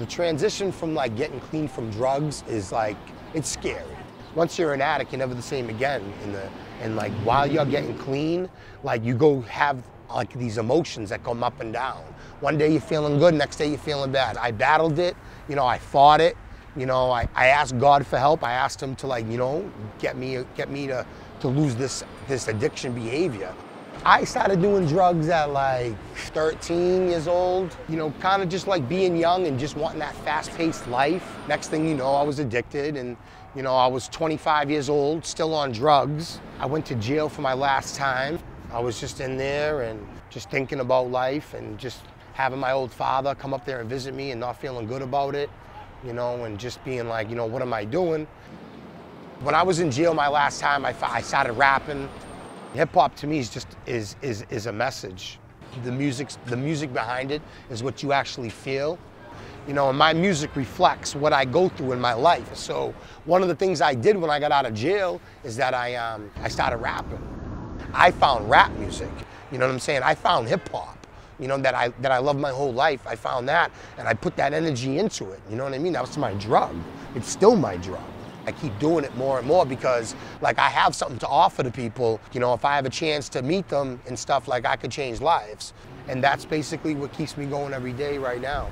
the transition from like getting clean from drugs is like, it's scary. Once you're an addict, you're never the same again. In the, and like while you're getting clean, like you go have like these emotions that come up and down. One day you're feeling good, next day you're feeling bad. I battled it, you know, I fought it. You know, I, I asked God for help. I asked him to like, you know, get me get me to, to lose this this addiction behavior. I started doing drugs at like 13 years old, you know, kind of just like being young and just wanting that fast paced life. Next thing you know, I was addicted and, you know, I was 25 years old, still on drugs. I went to jail for my last time. I was just in there and just thinking about life and just having my old father come up there and visit me and not feeling good about it, you know, and just being like, you know, what am I doing? When I was in jail my last time, I, I started rapping. Hip hop to me is just is is is a message. The music the music behind it is what you actually feel. You know, and my music reflects what I go through in my life. So one of the things I did when I got out of jail is that I um, I started rapping. I found rap music. You know what I'm saying? I found hip hop. You know that I that I love my whole life. I found that and I put that energy into it. You know what I mean? That was my drug. It's still my drug. I keep doing it more and more because like I have something to offer to people. You know, if I have a chance to meet them and stuff, like I could change lives. And that's basically what keeps me going every day right now.